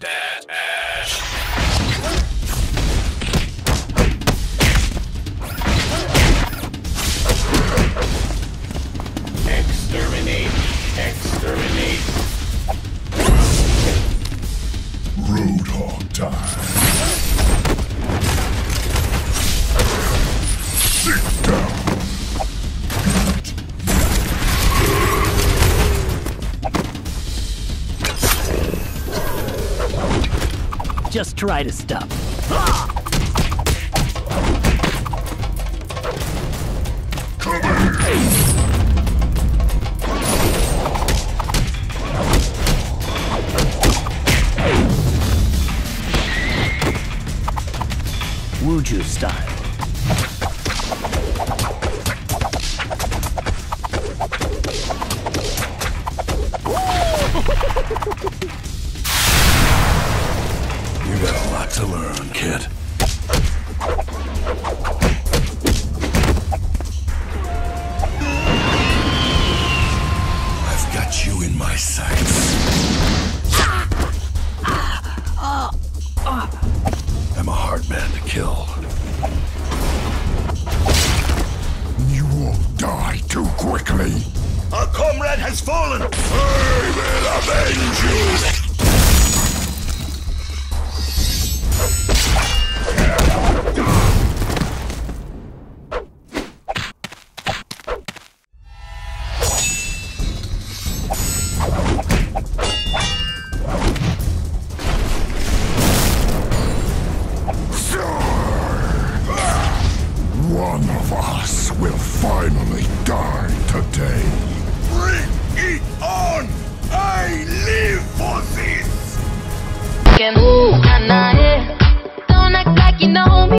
Exterminate. Exterminate. Roadhog time. Sit down. Just try to stop. Wuju style. You got a lot to learn, kid. I've got you in my sights. I'm a hard man to kill. You won't die too quickly. Our comrade has fallen! I will avenge you!